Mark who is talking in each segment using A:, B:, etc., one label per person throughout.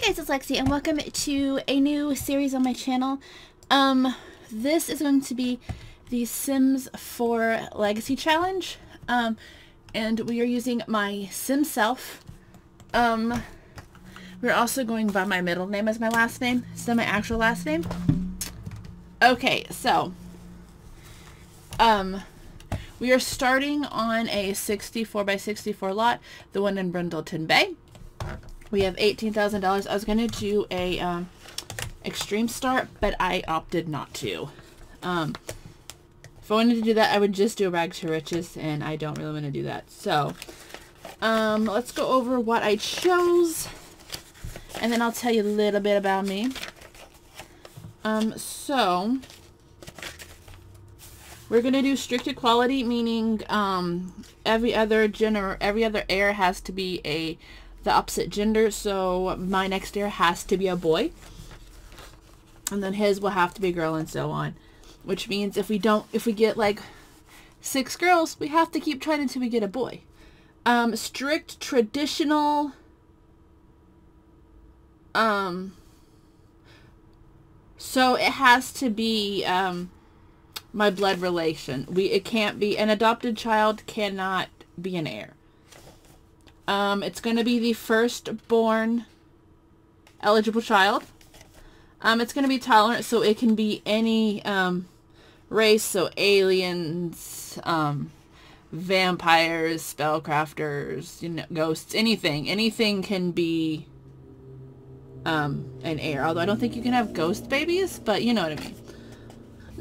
A: Hey guys, it's Lexi and welcome to a new series on my channel. Um, this is going to be the Sims 4 Legacy Challenge. Um, and we are using my Sim self. Um, we're also going by my middle name as my last name, so my actual last name. Okay, so, um, we are starting on a 64 by 64 lot, the one in Brindleton Bay. We have $18,000. I was going to do a um, extreme start, but I opted not to. Um, if I wanted to do that, I would just do a rag to riches, and I don't really want to do that. So, um, let's go over what I chose, and then I'll tell you a little bit about me. Um, so, we're going to do strict equality, meaning um, every other gender, every other heir has to be a the opposite gender. So my next heir has to be a boy. And then his will have to be a girl and so on. Which means if we don't, if we get like six girls, we have to keep trying until we get a boy. Um, strict traditional, um, so it has to be, um, my blood relation. We, it can't be, an adopted child cannot be an heir. Um, it's going to be the firstborn eligible child. Um, it's going to be tolerant, so it can be any um, race, so aliens, um, vampires, spellcrafters, you know, ghosts, anything. Anything can be um, an heir. Although I don't think you can have ghost babies, but you know what I mean.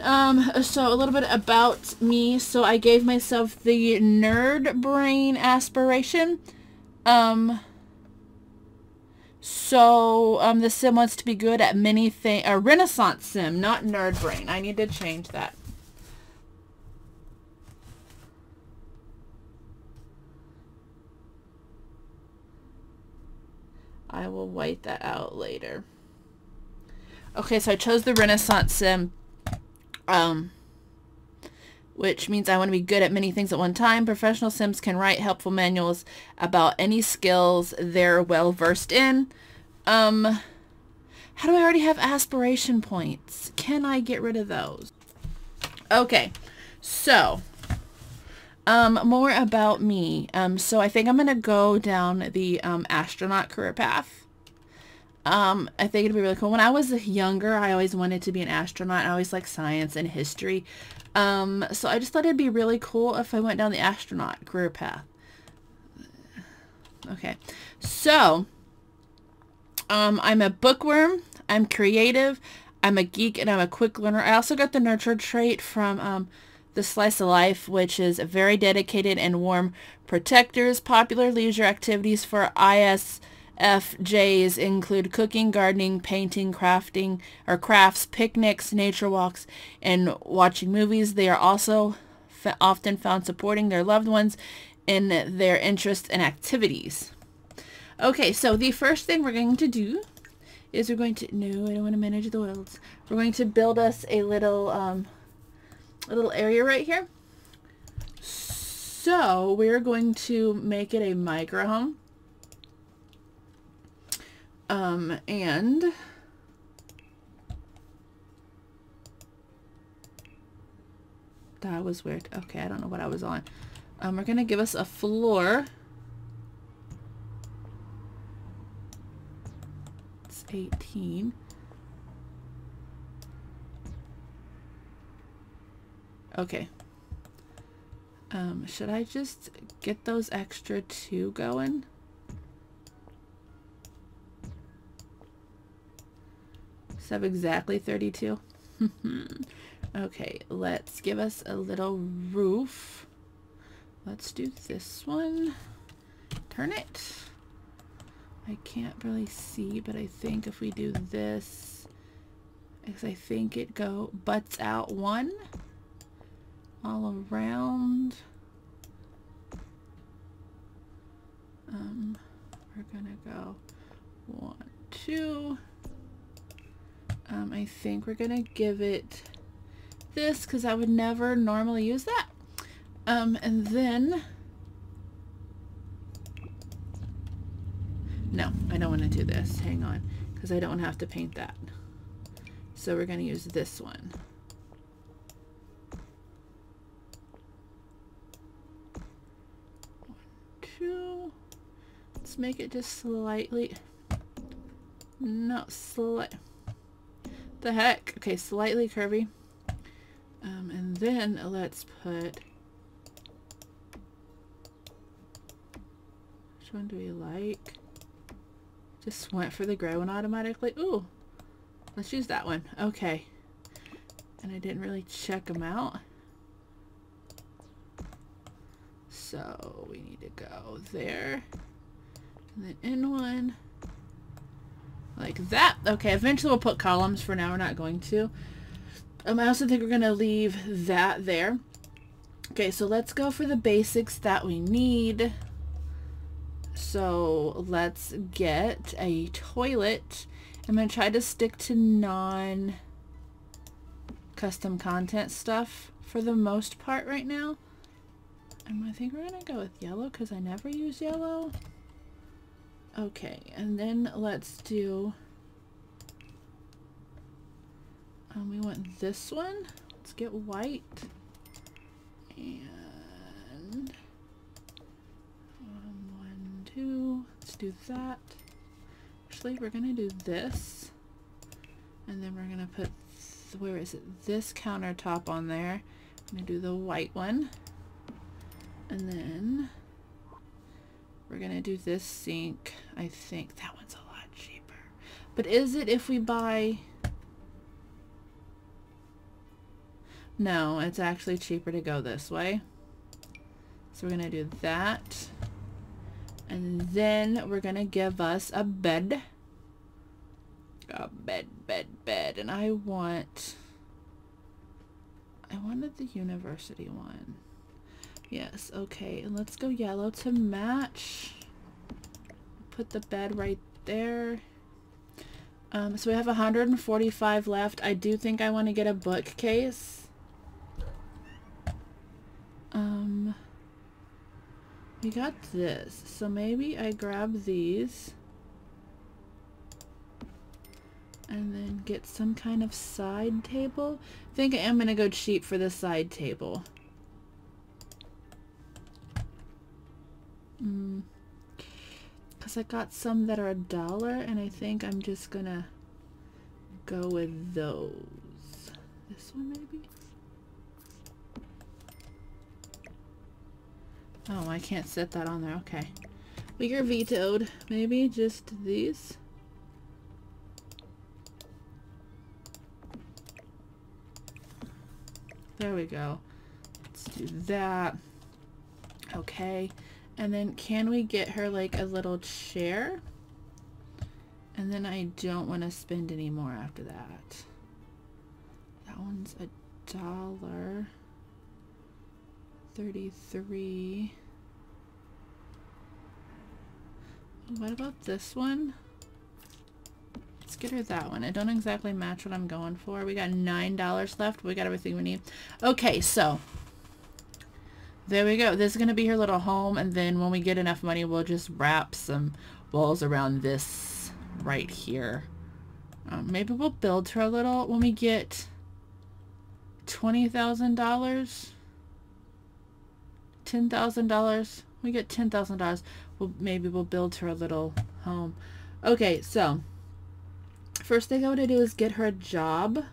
A: Um, so a little bit about me. So I gave myself the nerd brain aspiration. Um, so, um, the sim wants to be good at many things, a renaissance sim, not nerd brain. I need to change that. I will white that out later. Okay, so I chose the renaissance sim. Um, which means I want to be good at many things at one time. Professional Sims can write helpful manuals about any skills they're well versed in. Um, how do I already have aspiration points? Can I get rid of those? Okay, so um, more about me. Um, so I think I'm going to go down the um, astronaut career path. Um, I think it'd be really cool. When I was younger, I always wanted to be an astronaut. I always liked science and history. Um, so I just thought it'd be really cool if I went down the astronaut career path. Okay, so um, I'm a bookworm. I'm creative. I'm a geek and I'm a quick learner. I also got the nurture trait from um, the Slice of Life, which is a very dedicated and warm protectors. Popular leisure activities for IS FJs include cooking, gardening, painting, crafting, or crafts, picnics, nature walks, and watching movies. They are also often found supporting their loved ones in their interests and activities. Okay, so the first thing we're going to do is we're going to, no, I don't want to manage the worlds. We're going to build us a little, um, a little area right here. So we're going to make it a micro home. Um, and that was weird. Okay, I don't know what I was on. Um, we're going to give us a floor. It's 18. Okay. Um, should I just get those extra two going? Have exactly 32. okay, let's give us a little roof. Let's do this one. Turn it. I can't really see, but I think if we do this, because I think it go butts out one all around. Um, we're gonna go one, two, um, I think we're going to give it this because I would never normally use that. Um, and then... No, I don't want to do this. Hang on. Because I don't have to paint that. So we're going to use this one. One, two. Let's make it just slightly... not slight... The heck? Okay, slightly curvy. Um, and then let's put... Which one do we like? Just went for the gray one automatically. Ooh! Let's use that one. Okay. And I didn't really check them out. So we need to go there. And then in one. Like that. Okay, eventually we'll put columns. For now, we're not going to. Um, I also think we're going to leave that there. Okay, so let's go for the basics that we need. So let's get a toilet. I'm going to try to stick to non custom content stuff for the most part right now. And I think we're going to go with yellow because I never use yellow. Okay, and then let's do... Um, we want this one. Let's get white. And... Um, one, two. Let's do that. Actually, we're to do this. And then we're to put... Where is it? This countertop on there. I'm to do the white one. And then we're going to do this sink. I think that one's a lot cheaper. But is it if we buy... No, it's actually cheaper to go this way. So we're going to do that. And then we're going to give us a bed. A bed, bed, bed. And I want... I wanted the university one. Yes, okay. And let's go yellow to match. Put the bed right there. Um, so we have 145 left. I do think I want to get a bookcase. Um, we got this. So maybe I grab these. And then get some kind of side table. I think I am going to go cheap for the side table. Mm. Because I got some that are a dollar, and I think I'm just gonna go with those. This one, maybe? Oh, I can't set that on there. Okay. Well, you're vetoed. Maybe just these? There we go. Let's do that. Okay. And then can we get her like a little chair? And then I don't want to spend any more after that. That one's a dollar. 33. What about this one? Let's get her that one. I don't exactly match what I'm going for. We got $9 left. We got everything we need. Okay, so there we go. This is going to be her little home. And then when we get enough money, we'll just wrap some walls around this right here. Um, maybe we'll build her a little when we get $20,000. $10,000. We get $10,000. We'll, maybe we'll build her a little home. Okay, so first thing I want to do is get her a job.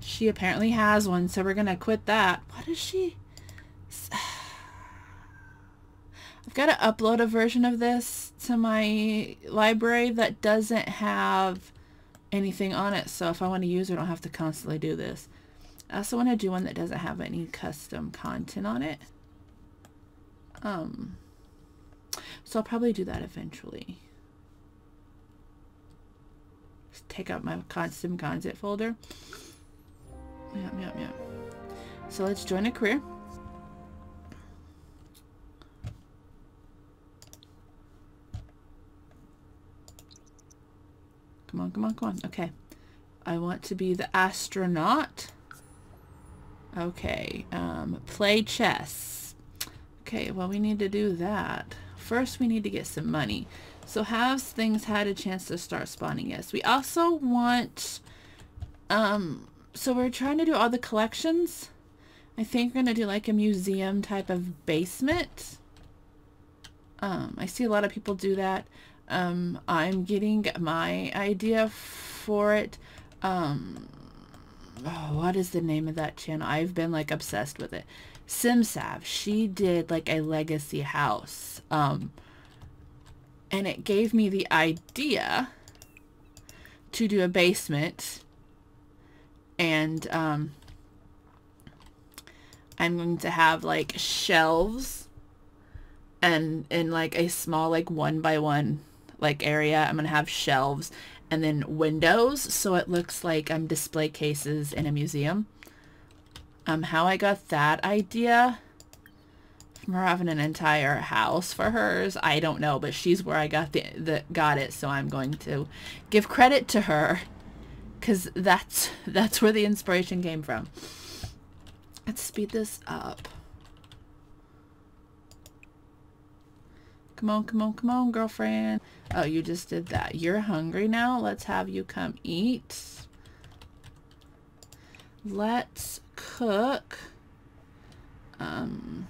A: She apparently has one, so we're going to quit that. What is she? I've got to upload a version of this to my library that doesn't have anything on it. So if I want to use it, I don't have to constantly do this. I also want to do one that doesn't have any custom content on it. Um, so I'll probably do that eventually. Just take out my custom content folder. Yep, yep, yep. So let's join a career. Come on, come on, come on. Okay. I want to be the astronaut. Okay. Um, play chess. Okay, well, we need to do that. First, we need to get some money. So have things had a chance to start spawning? Yes. We also want, um, so we're trying to do all the collections. I think we're going to do like a museum type of basement. Um, I see a lot of people do that. Um, I'm getting my idea for it. Um, oh, what is the name of that channel? I've been like obsessed with it. SimSav. She did like a legacy house. Um, and it gave me the idea to do a basement and um, I'm going to have like shelves and in like a small like one by one like area I'm gonna have shelves and then windows so it looks like I'm display cases in a museum. Um how I got that idea? From her having an entire house for hers. I don't know but she's where I got the, the got it so I'm going to give credit to her because that's that's where the inspiration came from. Let's speed this up. Come on, come on, come on, girlfriend. Oh, you just did that. You're hungry now? Let's have you come eat. Let's cook. Um,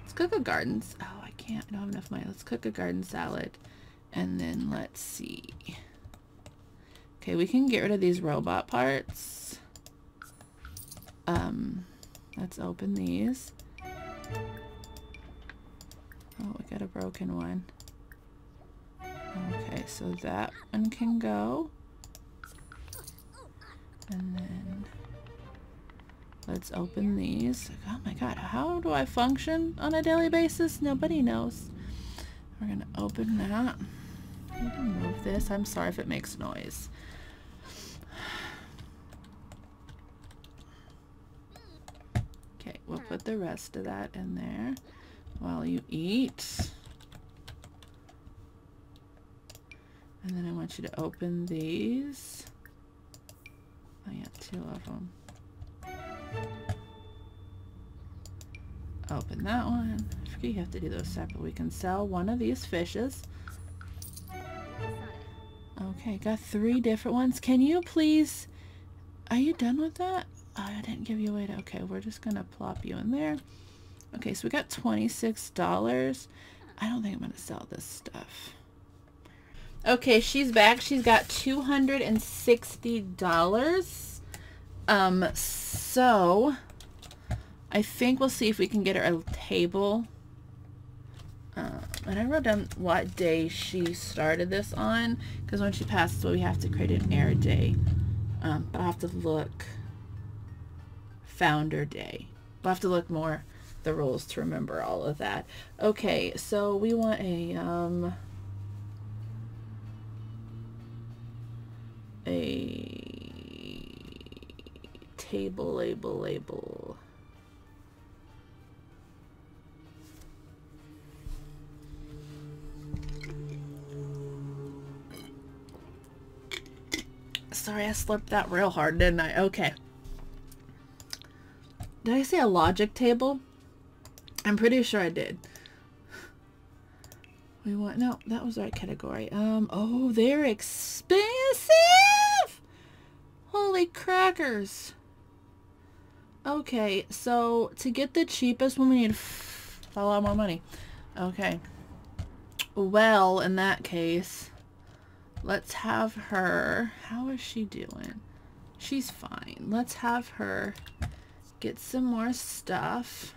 A: let's cook a garden. Oh, I can't. I don't have enough money. Let's cook a garden salad. And then let's see. Okay, we can get rid of these robot parts. Um, let's open these. Oh, we got a broken one. Okay, so that one can go. And then let's open these. Oh my god, how do I function on a daily basis? Nobody knows. We're to open that. Move this. I'm sorry if it makes noise. Okay, we'll put the rest of that in there while you eat. And then I want you to open these. Oh yeah, two of them. Open that one. I forget you have to do those separate. We can sell one of these fishes. Okay, got three different ones. Can you please... Are you done with that? Oh, I didn't give you away to... Okay, we're just going to plop you in there. Okay, so we got $26. I don't think I'm going to sell this stuff. Okay, she's back. She's got $260. Um, so I think we'll see if we can get her a table. Uh, and I wrote down what day she started this on because when she passes we have to create an heir day. Um, but I'll have to look founder day. We'll have to look more the rules to remember all of that. Okay, so we want a, um, table label label. Sorry, I slipped that real hard, didn't I? Okay. Did I say a logic table? I'm pretty sure I did. We want, no, that was the right category. Um, oh, they're expensive! Holy crackers. Okay, so to get the cheapest one, we need a lot more money. Okay. Well, in that case, let's have her, how is she doing? She's fine. Let's have her get some more stuff.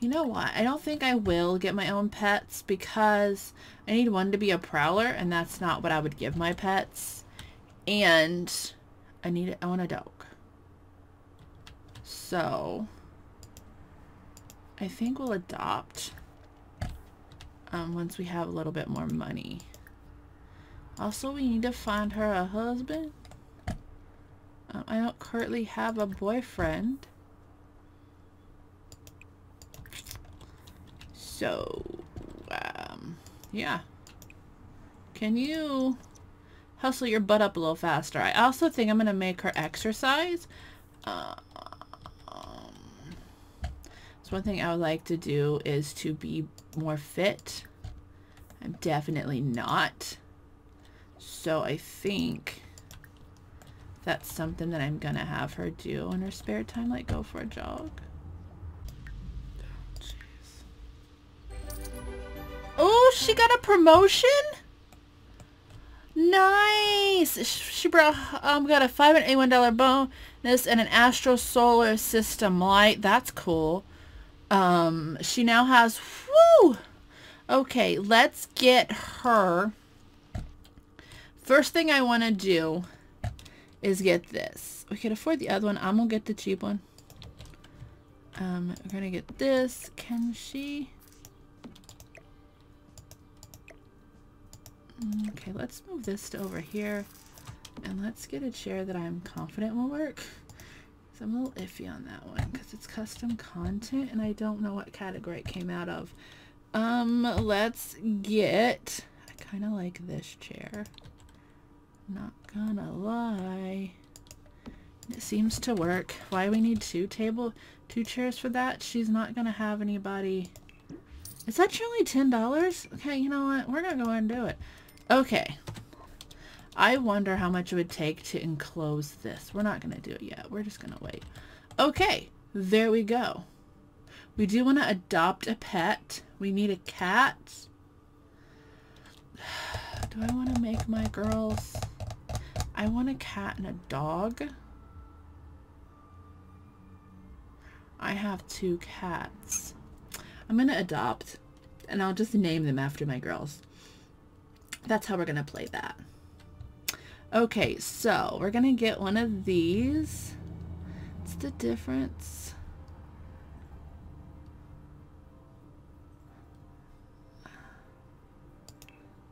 A: You know what? I don't think I will get my own pets because I need one to be a prowler and that's not what I would give my pets. And I need I want a dog. So I think we'll adopt um, once we have a little bit more money. Also, we need to find her a husband. Um, I don't currently have a boyfriend. So, um, yeah. Can you hustle your butt up a little faster? I also think I'm going to make her exercise. Uh, one thing I would like to do is to be more fit. I'm definitely not. So I think that's something that I'm going to have her do in her spare time, like go for a jog. Oh, she got a promotion? Nice. She brought um got a five and eight one dollar bonus and an Astro Solar System light. That's cool. Um, she now has whoo. Okay, let's get her. First thing I want to do is get this. We can afford the other one. I'm gonna get the cheap one. Um, we're gonna get this. Can she? Okay, let's move this to over here. And let's get a chair that I'm confident will work. I'm a little iffy on that one because it's custom content and I don't know what category it came out of. Um, let's get... I kind of like this chair. Not gonna lie. It seems to work. Why we need two table, two chairs for that? She's not gonna have anybody... Is that only $10? Okay, you know what? We're gonna go and do it. Okay. I wonder how much it would take to enclose this. We're not going to do it yet. We're just going to wait. Okay. There we go. We do want to adopt a pet. We need a cat. Do I want to make my girls... I want a cat and a dog. I have two cats. I'm going to adopt and I'll just name them after my girls. That's how we're going to play that. Okay, so we're going to get one of these. What's the difference?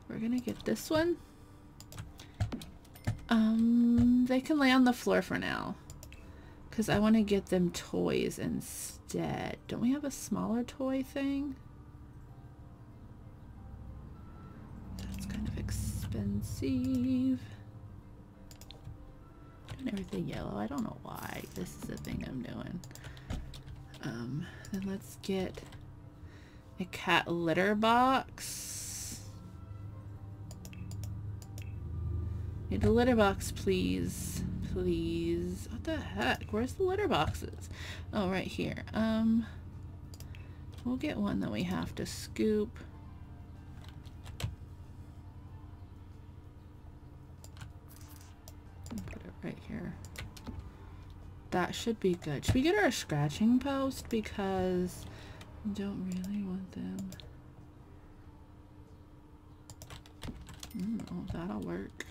A: We're going to get this one. Um, they can lay on the floor for now. Because I want to get them toys instead. Don't we have a smaller toy thing? That's kind of expensive. Everything yellow. I don't know why. This is the thing I'm doing. Um, then let's get a cat litter box. Need a litter box, please. Please. What the heck? Where's the litter boxes? Oh, right here. Um, we'll get one that we have to scoop. That should be good. Should we get our scratching post? Because we don't really want them. Mm, oh, that'll work.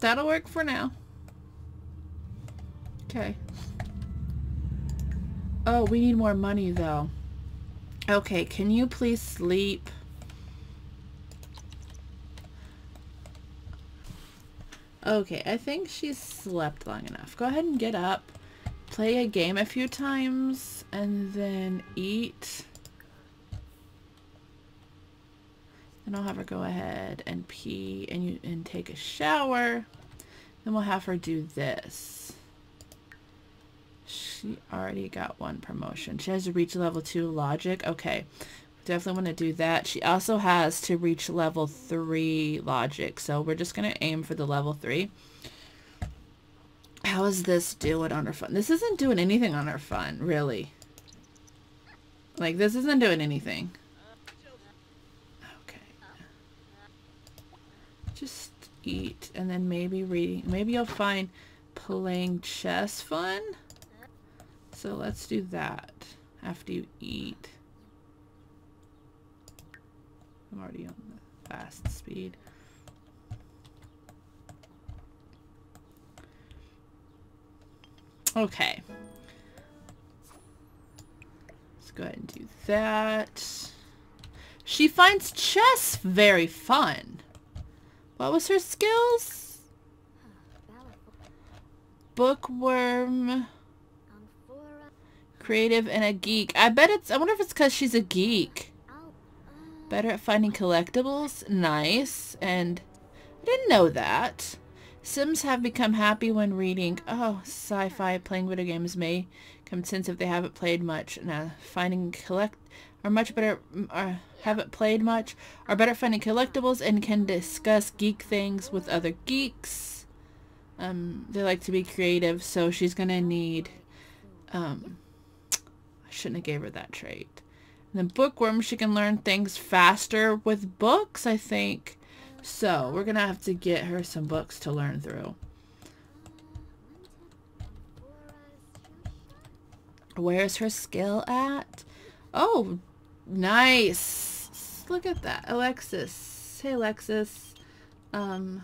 A: That'll work for now. Okay. Oh, we need more money though. Okay, can you please sleep? Okay, I think she's slept long enough. Go ahead and get up, play a game a few times, and then eat. Then I'll have her go ahead and pee and you and take a shower. Then we'll have her do this. She already got one promotion. She has to reach level 2 logic. Okay. Definitely want to do that. She also has to reach level 3 logic. So we're just going to aim for the level 3. How is this doing on her fun? This isn't doing anything on her fun, really. Like, this isn't doing anything. Okay. Just eat and then maybe reading. Maybe you'll find playing chess fun. So let's do that after you eat. I'm already on the fast speed. Okay. Let's go ahead and do that. She finds chess very fun. What was her skills? Bookworm. Creative and a geek. I bet it's, I wonder if it's because she's a geek. Better at finding collectibles? Nice. And I didn't know that. Sims have become happy when reading, oh, sci-fi, playing video games may come sense if they haven't played much. Now, finding collect are much better, are, haven't played much, are better at finding collectibles, and can discuss geek things with other geeks. Um, they like to be creative, so she's to need, um, I shouldn't have gave her that trait. Then bookworm, she can learn things faster with books, I think. So we're going to have to get her some books to learn through. Where's her skill at? Oh, nice. Look at that. Alexis. Hey, Alexis. Um,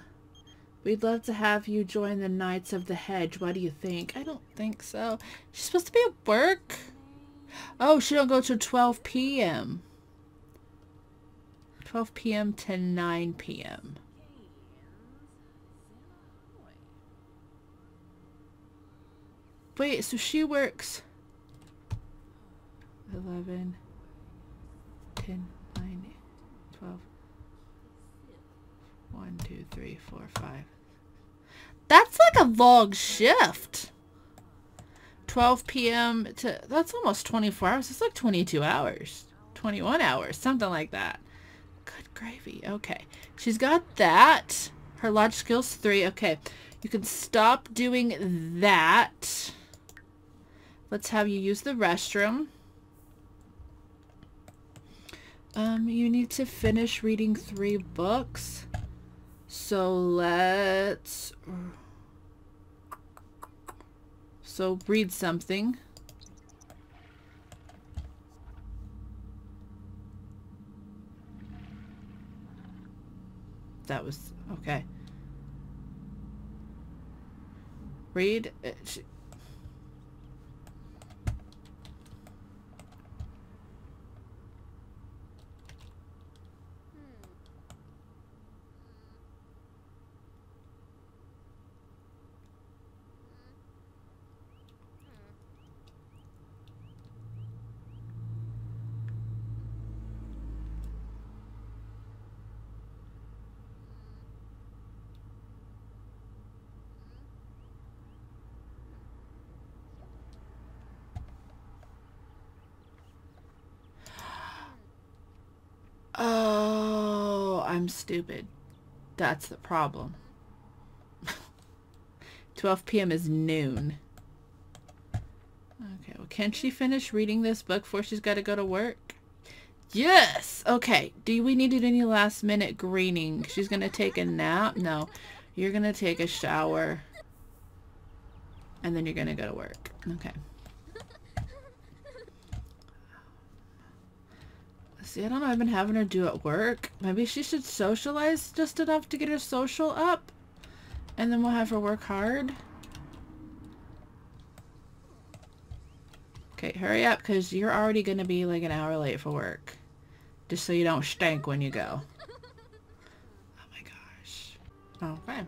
A: we'd love to have you join the Knights of the Hedge. What do you think? I don't think so. She's supposed to be at work? Oh, she don't go till 12 p.m. 12 p.m. to 9 p.m. Wait, so she works 11, 10, 9, 12, 1, 2, 3, 4, 5. That's like a long shift. 12 p.m. to, that's almost 24 hours. It's like 22 hours. 21 hours, something like that. Good gravy. Okay. She's got that. Her large skills 3. Okay. You can stop doing that. Let's have you use the restroom. Um, you need to finish reading three books. So let's... So read something. That was... Okay. Read... Uh, Oh, I'm stupid. That's the problem. 12 p.m. is noon. Okay, well, can she finish reading this book before she's got to go to work? Yes! Okay, do we need any last minute greening? She's going to take a nap? No. You're going to take a shower. And then you're going to go to work. Okay. See, I don't know. I've been having her do at work. Maybe she should socialize just enough to get her social up. And then we'll have her work hard. Okay, hurry up because you're already going to be like an hour late for work. Just so you don't stink when you go. Oh my gosh. Oh, okay.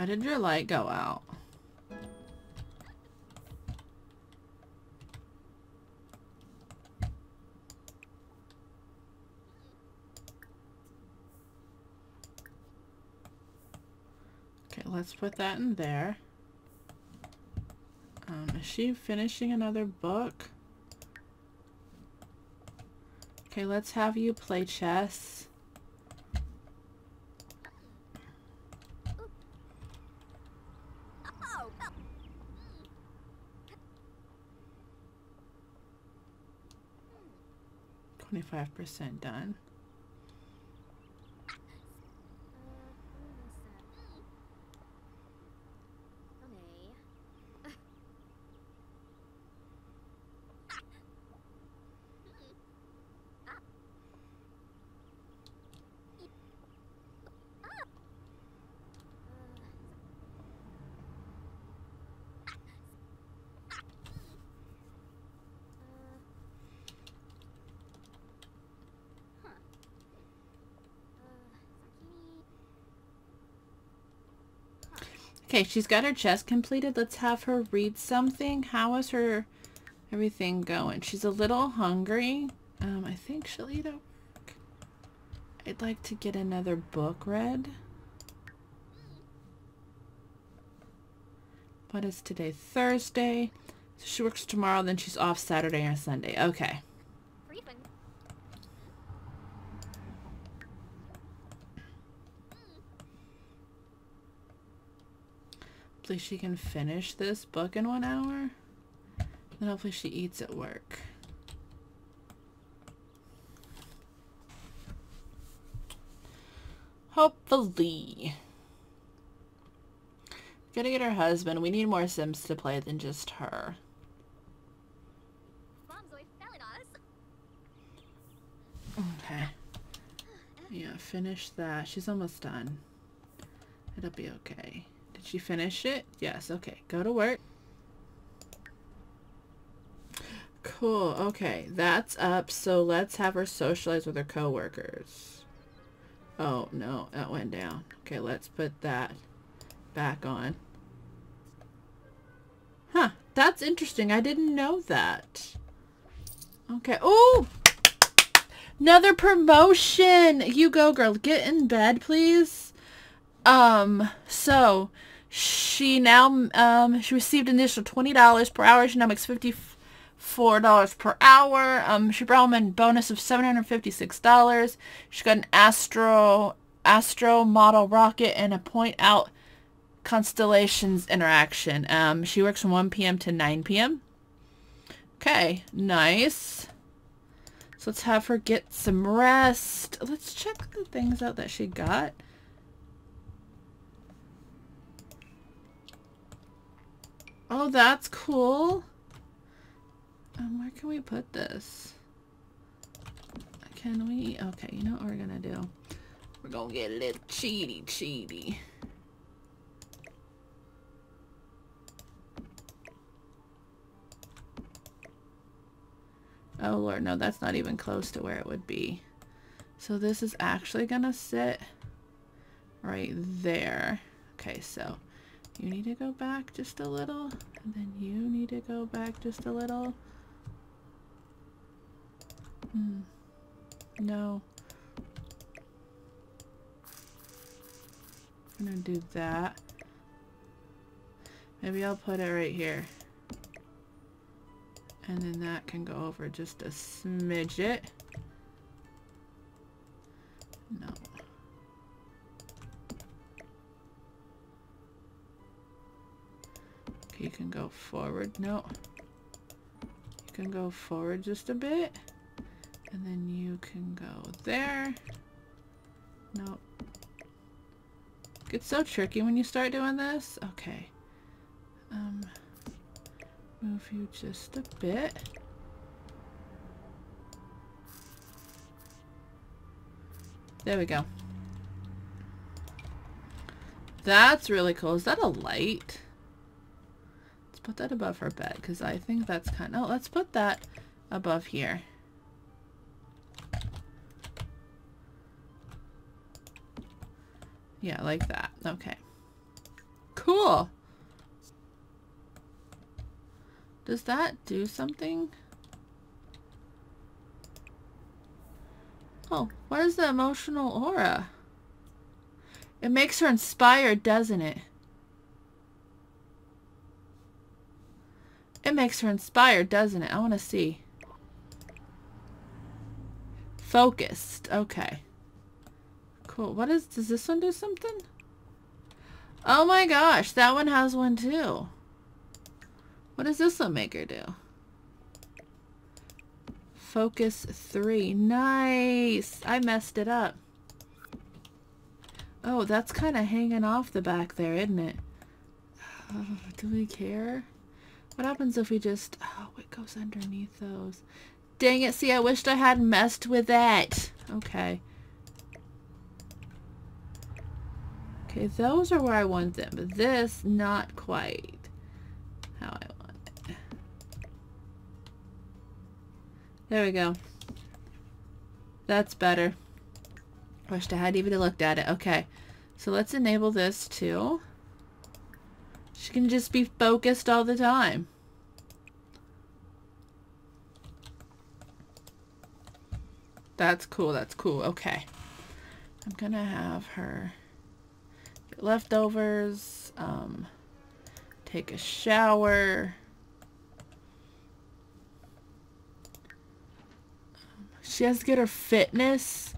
A: Why did your light go out? Okay, let's put that in there. Um, is she finishing another book? Okay, let's have you play chess. 25% done. Okay, she's got her chest completed. Let's have her read something. How is her everything going. She's a little hungry. Um, I think she'll eat at work. I'd like to get another book read. What is today? Thursday. So she works tomorrow, then she's off Saturday or Sunday. Okay. Hopefully she can finish this book in one hour. Then hopefully she eats at work. Hopefully. Gotta get her husband. We need more Sims to play than just her. Okay. Yeah, finish that. She's almost done. It'll be okay. Did she finish it? Yes, okay. Go to work. Cool. Okay, that's up. So let's have her socialize with her coworkers. Oh, no, that went down. Okay, let's put that back on. Huh, that's interesting. I didn't know that. Okay. Oh! Another promotion! You go, girl. Get in bed, please. Um, so, she now, um, she received an initial $20 per hour. She now makes 54 dollars per hour. Um, she brought home a bonus of $756. She got an Astro, Astro model rocket and a point out constellations interaction. Um, she works from 1 p.m. to 9 p.m. Okay, nice. So let's have her get some rest. Let's check the things out that she got. Oh, that's cool. Um, where can we put this? Can we? Okay, you know what we're gonna do? We're gonna get a little cheaty cheaty. Oh lord, no, that's not even close to where it would be. So this is actually gonna sit right there. Okay, so you need to go back just a little, and then you need to go back just a little. Hmm. No. I'm gonna do that. Maybe I'll put it right here. And then that can go over just a smidget. Forward. No. You can go forward just a bit. And then you can go there. No. It's so tricky when you start doing this. Okay. Um, move you just a bit. There we go. That's really cool. Is that a light? Put that above her bed because I think that's kind of... Oh, let's put that above here. Yeah, like that. Okay. Cool. Does that do something? Oh, what is the emotional aura? It makes her inspired, doesn't it? It makes her inspired, doesn't it? I want to see. Focused. Okay. Cool. What is... Does this one do something? Oh my gosh. That one has one too. What does this one make her do? Focus 3. Nice! I messed it up. Oh, that's kind of hanging off the back there, isn't it? Oh, do we care? What happens if we just... Oh, it goes underneath those. Dang it, see, I wished I hadn't messed with that. Okay. Okay, those are where I want them, but this, not quite how I want. There we go. That's better. Wished I hadn't even looked at it. Okay. So let's enable this too. She can just be focused all the time. That's cool. That's cool. Okay. I'm going to have her get leftovers, um, take a shower. She has to get her fitness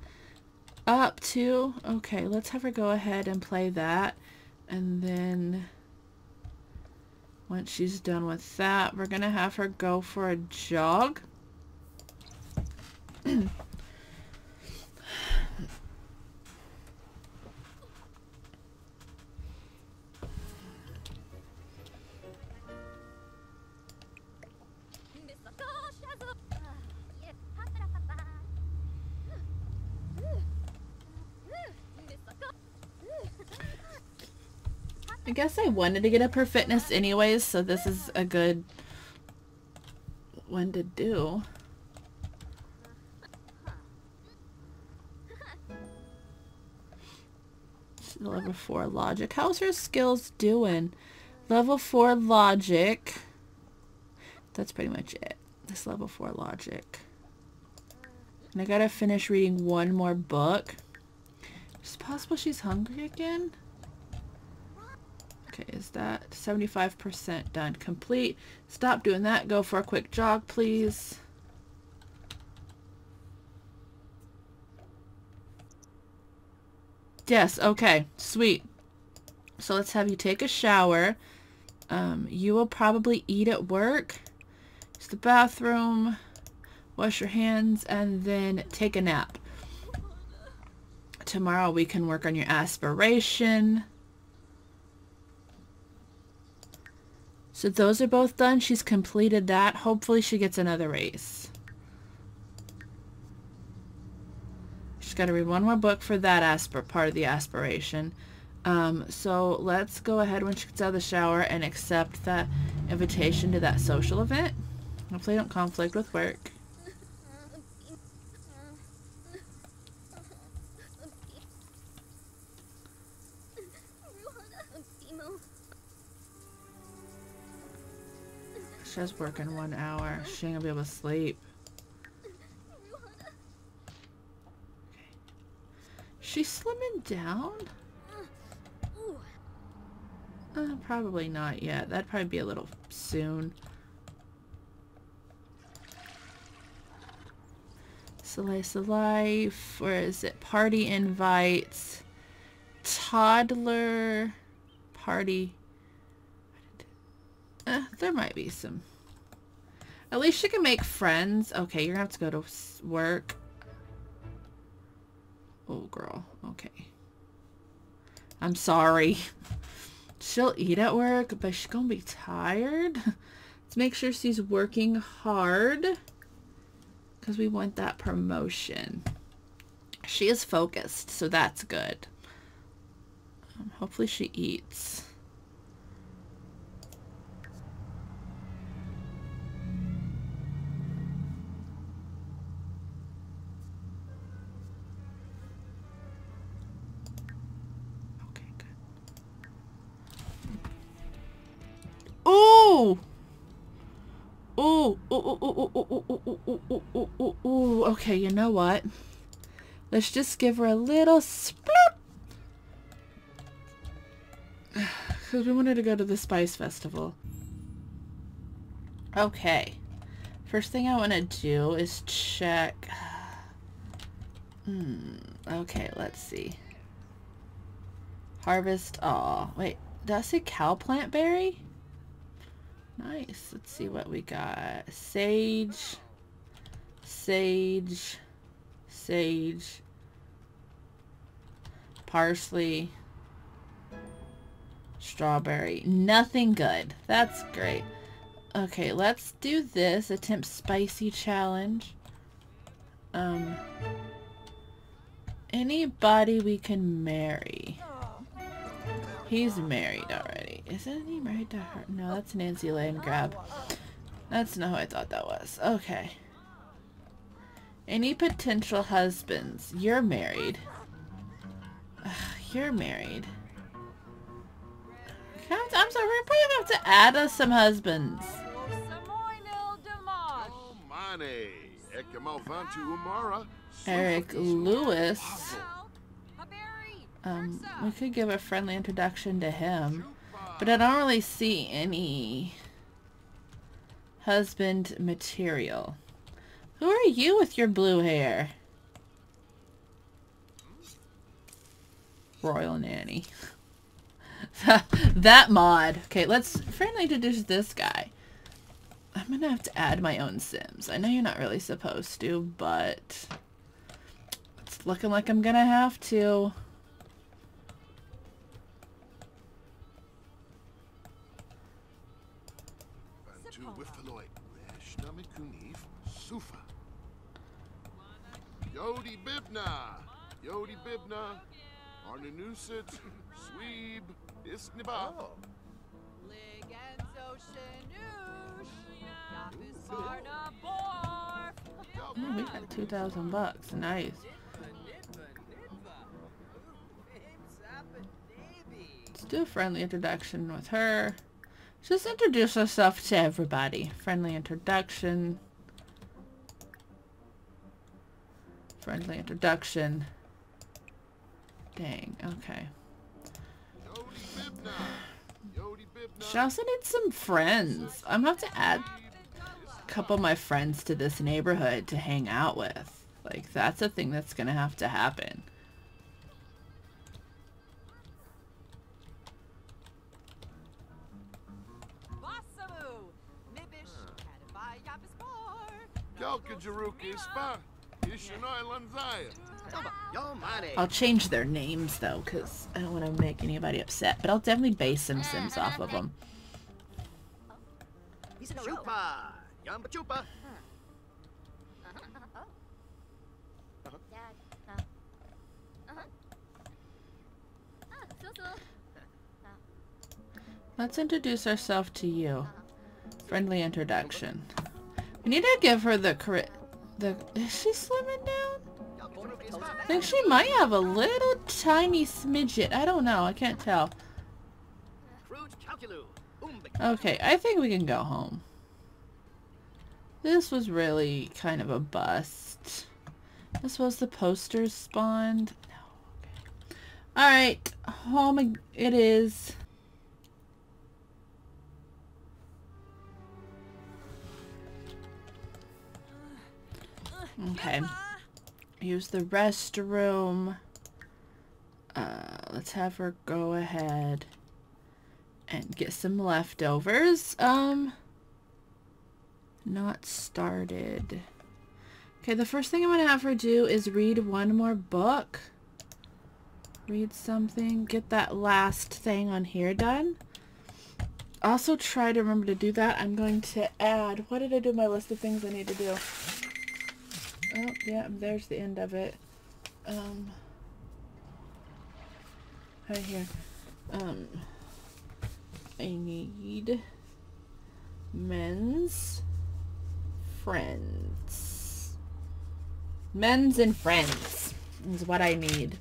A: up too. Okay, let's have her go ahead and play that. And then once she's done with that, we're going to have her go for a jog. Guess I wanted to get up her fitness anyways, so this is a good one to do. Level 4 logic. How's her skills doing? Level 4 logic. That's pretty much it. This level 4 logic. And I gotta finish reading one more book. Is it possible she's hungry again? Okay, is that 75% done? Complete. Stop doing that. Go for a quick jog, please. Yes, okay. Sweet. So let's have you take a shower. Um, you will probably eat at work. Use the bathroom. Wash your hands and then take a nap. Tomorrow we can work on your aspiration. So those are both done. She's completed that. Hopefully she gets another race. She's got to read one more book for that aspir part of the aspiration. Um, so let's go ahead when she gets out of the shower and accept that invitation to that social event. Hopefully don't conflict with work. She has work in one hour. She ain't gonna be able to sleep. She's slimming down? Uh, probably not yet. That'd probably be a little soon. Slice of Life, or is it Party Invites? Toddler Party Eh, there might be some. At least she can make friends. Okay, you're gonna have to go to work. Oh, girl. Okay. I'm sorry. She'll eat at work, but she's gonna be tired. Let's make sure she's working hard. Because we want that promotion. She is focused, so that's good. Um, hopefully she eats. Ooh! Ooh, ooh, ooh, ooh, ooh, ooh, ooh, ooh, ooh, ooh, ooh. Okay, you know what? Let's just give her a little split. Because we wanted to go to the Spice Festival. Okay. First thing I want to do is check... Hmm. Okay, let's see. Harvest. Aw. Wait. Did I say cow plant berry? Nice. Let's see what we got. Sage. Sage. Sage. Parsley. Strawberry. Nothing good. That's great. Okay, let's do this. Attempt spicy challenge. Um, anybody we can marry. He's married already. Isn't he married to her? No, that's Nancy Lane Landgraab. That's not who I thought that was. Okay. Any potential husbands? You're married. Ugh, you're married. I'm sorry, we're probably going to have to add us some husbands. Eric Lewis. Um, we could give a friendly introduction to him. But I don't really see any husband material. Who are you with your blue hair? Royal Nanny. that mod. Okay, let's friendly introduce this guy. I'm gonna have to add my own Sims. I know you're not really supposed to, but it's looking like I'm gonna have to.
B: Arnanusit, Sweeb, Isniba. Oh.
A: Oh, we got 2,000 bucks. Nice. Let's do a friendly introduction with her. Just introduce herself to everybody. Friendly introduction. Friendly introduction. Dang, okay. She also needs some friends. I'm gonna have to add a couple of my friends to this neighborhood to hang out with. Like, that's a thing that's gonna have to happen. I'll change their names though, because I don't want to make anybody upset. But I'll definitely base some Sims off of them. Let's introduce ourselves to you. Friendly introduction. We need to give her the. The, is she slimming down? I think she might have a little tiny smidget. I don't know. I can't tell. Okay, I think we can go home. This was really kind of a bust. I suppose the posters spawned. No, okay. Alright, home it is. Okay. Use the restroom. Uh, let's have her go ahead and get some leftovers. Um, not started. Okay, the first thing I'm going to have her do is read one more book. Read something. Get that last thing on here done. Also try to remember to do that. I'm going to add... What did I do my list of things I need to do? Oh, yeah, there's the end of it. Um, right here. Um, I need men's friends. Men's and friends is what I need.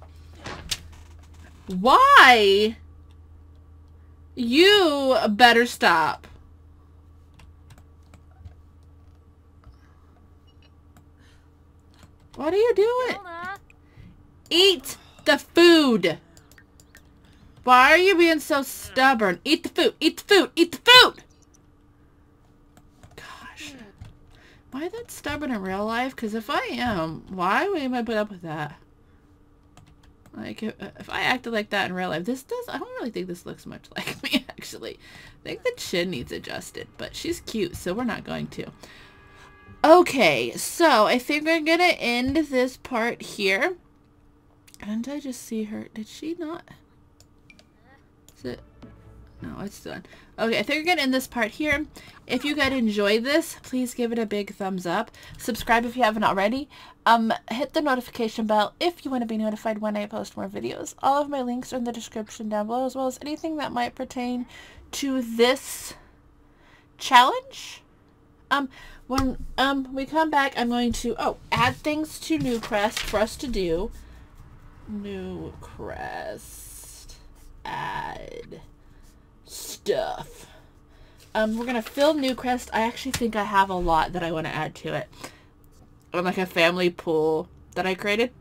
A: Why? You better stop. What are you doing? Eat the food. Why are you being so stubborn? Eat the food. Eat the food. Eat the food. Gosh. Am I that stubborn in real life? Because if I am, why would I put up with that? Like, if, if, I acted like that in real life, this does, I don't really think this looks much like me, actually. I think the chin needs adjusted, but she's cute, so we're not going to. Okay, so I think I'm gonna end this part here. And I just see her? Did she not? Is it? No, it's done. Okay, I think we're gonna end this part here. If you guys enjoyed this, please give it a big thumbs up. Subscribe if you haven't already. Um, hit the notification bell if you want to be notified when I post more videos. All of my links are in the description down below, as well as anything that might pertain to this challenge. Um, when um we come back, I'm going to oh add things to Newcrest for us to do. Newcrest add stuff. Um, we're gonna fill Newcrest. I actually think I have a lot that I want to add to it. I'm like a family pool. that I created.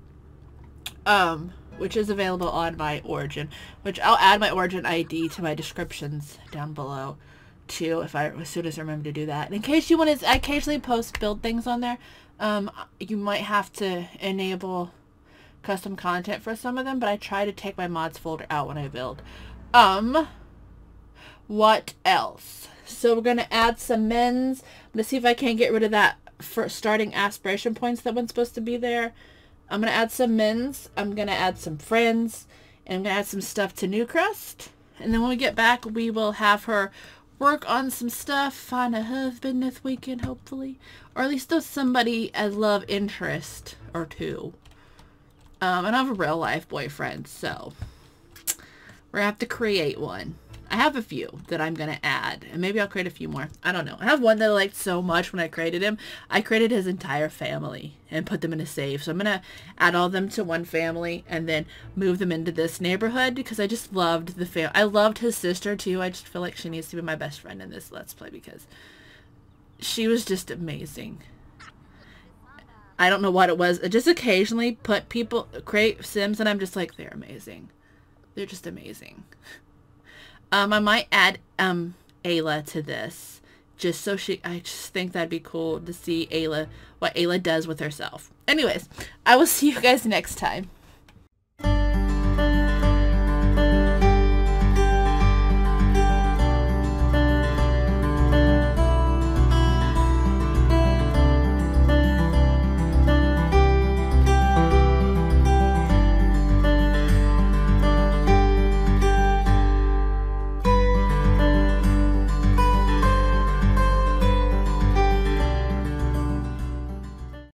A: Um, which is available on my Origin, which I'll add my Origin ID to my descriptions down below too if I as soon as I remember to do that. And in case you want to, I occasionally post build things on there. Um, you might have to enable custom content for some of them, but I try to take my mods folder out when I build. Um, what else? So we're going to add some men's. I'm going to see if I can get rid of that for starting aspiration points that one's supposed to be there. I'm going to add some men's. I'm going to add some friends. And I'm going to add some stuff to Newcrest. And then when we get back, we will have her work on some stuff, find a husband this weekend, hopefully. Or at least there's somebody as love interest or two. Um, and I have a real life boyfriend, so we're going to have to create one. I have a few that I'm going to add, and maybe I'll create a few more. I don't know. I have one that I liked so much when I created him. I created his entire family and put them in a save. So I'm going to add all them to one family and then move them into this neighborhood because I just loved the fam. I loved his sister too. I just feel like she needs to be my best friend in this Let's Play because she was just amazing. I don't know what it was. I just occasionally put people, create Sims, and I'm just like, they're amazing. They're just amazing. Um, I might add um Ayla to this just so she I just think that'd be cool to see Ayla what Ayla does with herself. Anyways, I will see you guys next time.